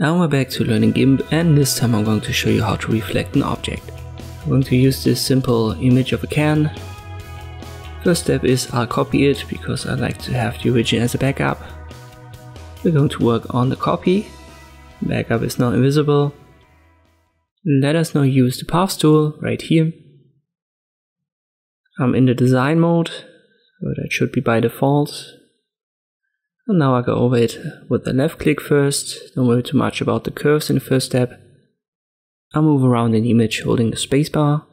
Now we're back to learning GIMP and this time I'm going to show you how to reflect an object. I'm going to use this simple image of a can. First step is I'll copy it because I like to have the origin as a backup. We're going to work on the copy. Backup is now invisible. Let us now use the path tool right here. I'm in the design mode, so that should be by default. And now I go over it with the left click first, don't worry too much about the curves in the first step. I'll move around an image holding the spacebar.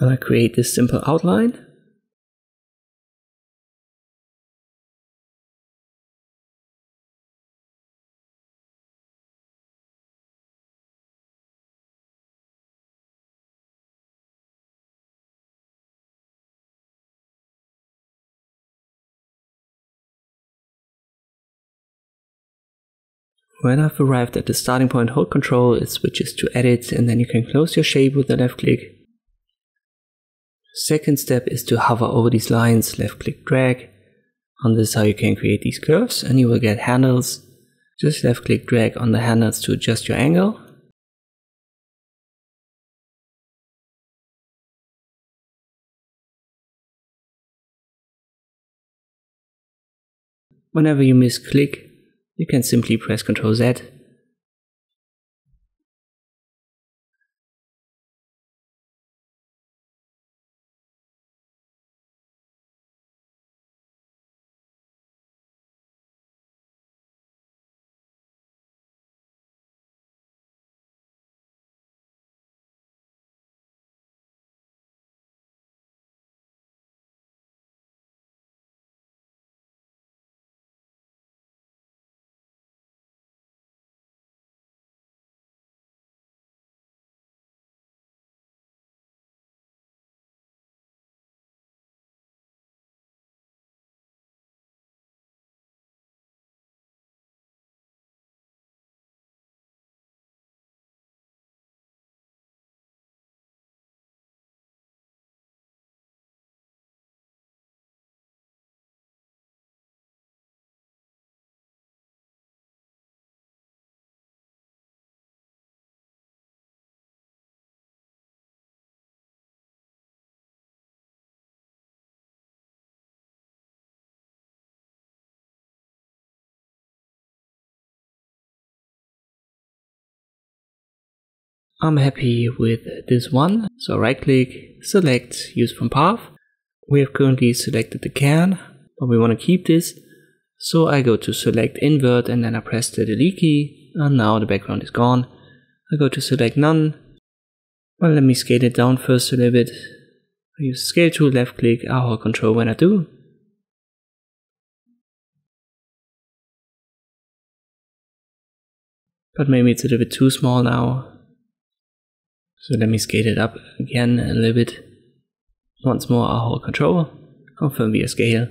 And I create this simple outline. When I've arrived at the starting point, hold control, it switches to edit and then you can close your shape with the left click. Second step is to hover over these lines, left click drag. On this how you can create these curves and you will get handles. Just left click drag on the handles to adjust your angle. Whenever you misclick, you can simply press Ctrl Z. I'm happy with this one. So right click, select, use from path. We have currently selected the can, but we want to keep this. So I go to select invert and then I press the delete key and now the background is gone. I go to select none. Well, let me scale it down first a little bit. I use scale tool, left click, I hold control when I do. But maybe it's a little bit too small now. So let me scale it up again a little bit. Once more, I hold control, confirm via scale.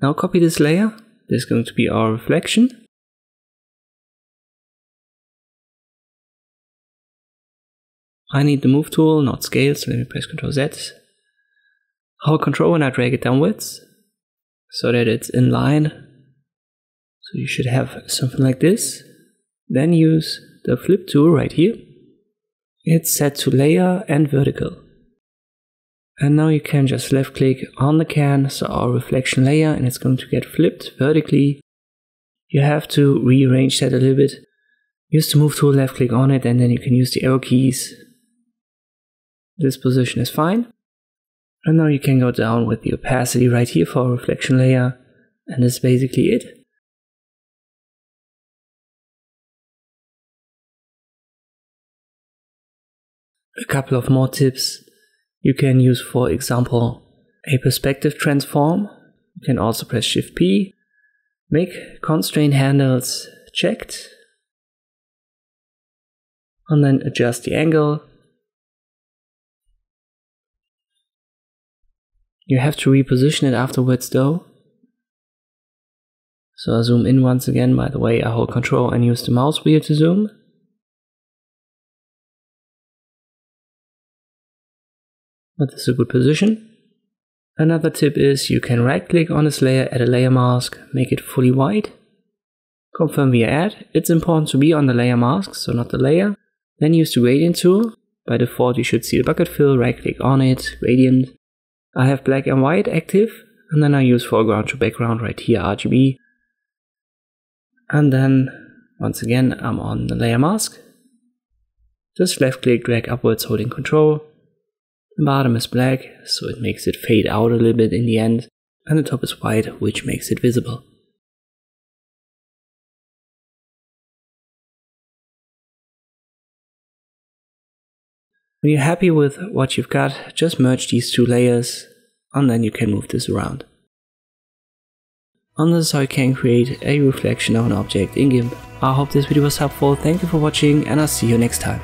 Now copy this layer. This is going to be our reflection. I need the move tool, not scale, so let me press Ctrl Z. Hold control and I drag it downwards so that it's in line. So you should have something like this. Then use the flip tool right here. It's set to layer and vertical. And now you can just left click on the can, so our reflection layer, and it's going to get flipped vertically. You have to rearrange that a little bit. Use the move tool, left click on it, and then you can use the arrow keys. This position is fine. And now you can go down with the opacity right here for our reflection layer, and that's basically it. A couple of more tips you can use, for example, a perspective transform. You can also press Shift P, make constraint handles checked, and then adjust the angle. You have to reposition it afterwards though. So I zoom in once again, by the way I hold control and use the mouse wheel to zoom. That is a good position. Another tip is you can right click on this layer, add a layer mask, make it fully white. Confirm via add. It's important to be on the layer mask, so not the layer. Then use the gradient tool. By default you should see the bucket fill, right click on it, gradient. I have black and white active, and then I use foreground to background right here, RGB. And then, once again, I'm on the layer mask. Just left click, drag upwards holding control. The bottom is black, so it makes it fade out a little bit in the end, and the top is white, which makes it visible. When you're happy with what you've got, just merge these two layers, and then you can move this around. And this you can create a reflection of an object in GIMP. I hope this video was helpful, thank you for watching, and I'll see you next time.